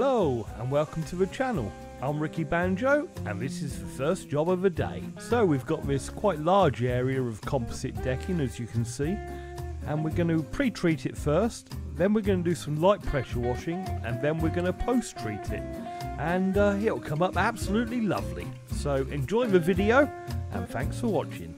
Hello and welcome to the channel. I'm Ricky Banjo and this is the first job of the day. So we've got this quite large area of composite decking as you can see and we're going to pre-treat it first then we're going to do some light pressure washing and then we're going to post-treat it and uh, it'll come up absolutely lovely. So enjoy the video and thanks for watching.